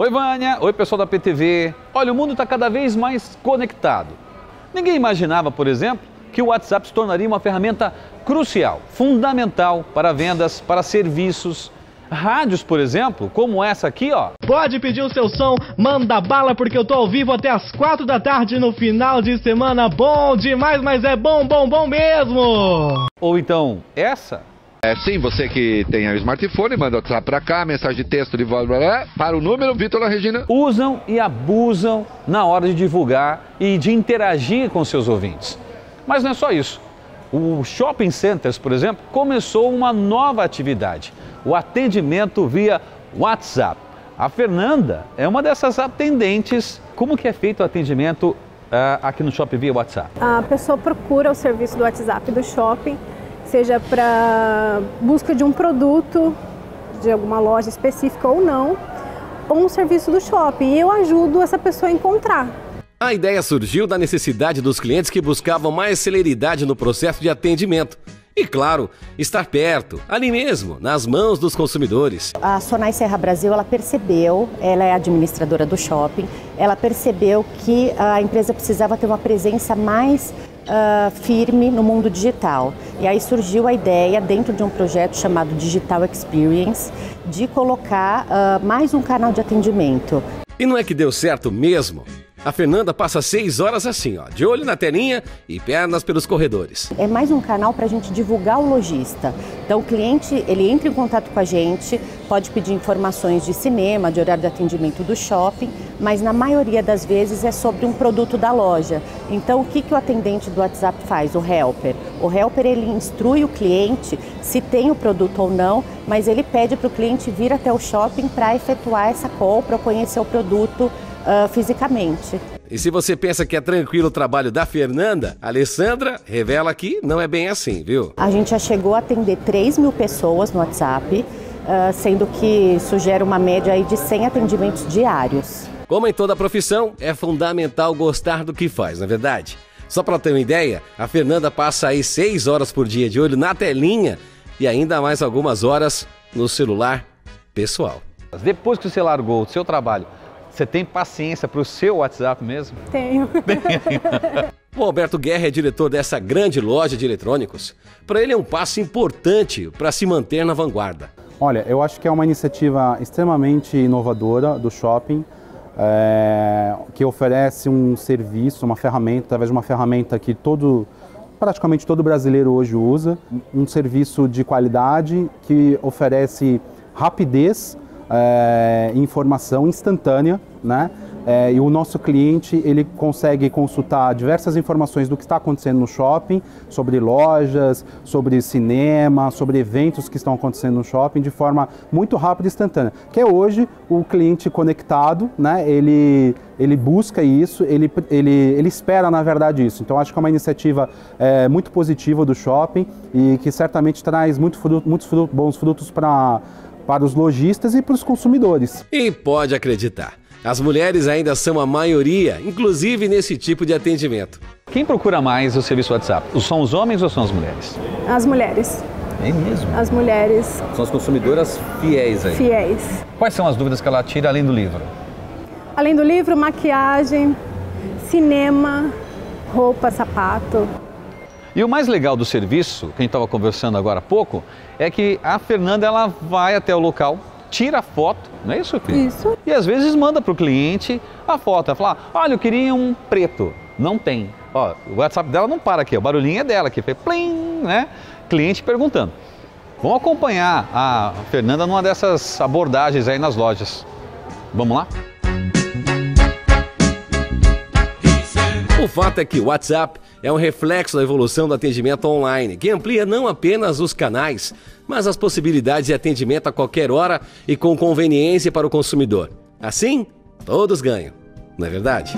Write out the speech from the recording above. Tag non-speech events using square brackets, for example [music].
Oi, Vânia. Oi, pessoal da PTV. Olha, o mundo está cada vez mais conectado. Ninguém imaginava, por exemplo, que o WhatsApp se tornaria uma ferramenta crucial, fundamental para vendas, para serviços. Rádios, por exemplo, como essa aqui, ó. Pode pedir o seu som, manda bala porque eu tô ao vivo até as quatro da tarde no final de semana. Bom demais, mas é bom, bom, bom mesmo. Ou então essa. É sim, você que tem o smartphone, manda o WhatsApp para cá, mensagem de texto de voz para o número, Vitor La Regina. Usam e abusam na hora de divulgar e de interagir com seus ouvintes. Mas não é só isso. O Shopping Centers, por exemplo, começou uma nova atividade, o atendimento via WhatsApp. A Fernanda é uma dessas atendentes. Como que é feito o atendimento uh, aqui no shopping via WhatsApp? A pessoa procura o serviço do WhatsApp do shopping seja para busca de um produto de alguma loja específica ou não, ou um serviço do shopping. E eu ajudo essa pessoa a encontrar. A ideia surgiu da necessidade dos clientes que buscavam mais celeridade no processo de atendimento. E claro, estar perto, ali mesmo, nas mãos dos consumidores. A Sonai Serra Brasil, ela percebeu, ela é administradora do shopping, ela percebeu que a empresa precisava ter uma presença mais uh, firme no mundo digital. E aí surgiu a ideia, dentro de um projeto chamado Digital Experience, de colocar uh, mais um canal de atendimento. E não é que deu certo mesmo? A Fernanda passa seis horas assim, ó, de olho na telinha e pernas pelos corredores. É mais um canal para a gente divulgar o lojista. Então o cliente ele entra em contato com a gente, pode pedir informações de cinema, de horário de atendimento do shopping, mas na maioria das vezes é sobre um produto da loja. Então o que, que o atendente do WhatsApp faz? O helper. O helper ele instrui o cliente se tem o produto ou não, mas ele pede para o cliente vir até o shopping para efetuar essa compra, conhecer o produto uh, fisicamente. E se você pensa que é tranquilo o trabalho da Fernanda, a Alessandra revela que não é bem assim, viu? A gente já chegou a atender 3 mil pessoas no WhatsApp, uh, sendo que isso gera uma média aí de 100 atendimentos diários. Como em toda profissão, é fundamental gostar do que faz, na é verdade. Só para ter uma ideia, a Fernanda passa aí 6 horas por dia de olho na telinha e ainda mais algumas horas no celular pessoal. Depois que você largou o seu trabalho você tem paciência para o seu WhatsApp mesmo? Tenho. [laughs] o Alberto Guerra é diretor dessa grande loja de eletrônicos. Para ele é um passo importante para se manter na vanguarda. Olha, eu acho que é uma iniciativa extremamente inovadora do shopping, é, que oferece um serviço, uma ferramenta, através de uma ferramenta que todo, praticamente todo brasileiro hoje usa, um serviço de qualidade que oferece rapidez é, informação instantânea, né? É, e o nosso cliente ele consegue consultar diversas informações do que está acontecendo no shopping, sobre lojas, sobre cinema, sobre eventos que estão acontecendo no shopping de forma muito rápida e instantânea. Que é hoje o cliente conectado, né? Ele ele busca isso, ele, ele, ele espera na verdade isso. Então acho que é uma iniciativa é, muito positiva do shopping e que certamente traz muito fruto, muitos bons frutos para para os lojistas e para os consumidores. E pode acreditar, as mulheres ainda são a maioria, inclusive nesse tipo de atendimento. Quem procura mais o serviço WhatsApp? São os homens ou são as mulheres? As mulheres. É mesmo? As mulheres. São as consumidoras fiéis aí. Fiéis. Quais são as dúvidas que ela tira além do livro? Além do livro, maquiagem, cinema, roupa, sapato. E o mais legal do serviço, que a gente estava conversando agora há pouco, é que a Fernanda ela vai até o local, tira a foto, não é isso, filho? Isso. E às vezes manda para o cliente a foto. Ela fala, olha, eu queria um preto. Não tem. Ó, o WhatsApp dela não para aqui, o barulhinho é dela aqui. Foi plim, né? Cliente perguntando. Vamos acompanhar a Fernanda numa dessas abordagens aí nas lojas. Vamos lá? O fato é que o WhatsApp é um reflexo da evolução do atendimento online, que amplia não apenas os canais, mas as possibilidades de atendimento a qualquer hora e com conveniência para o consumidor. Assim, todos ganham, não é verdade?